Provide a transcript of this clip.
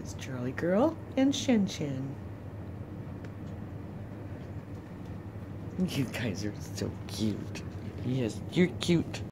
It's Charlie Girl and Shin Shin. You guys are so cute. Yes, you're cute.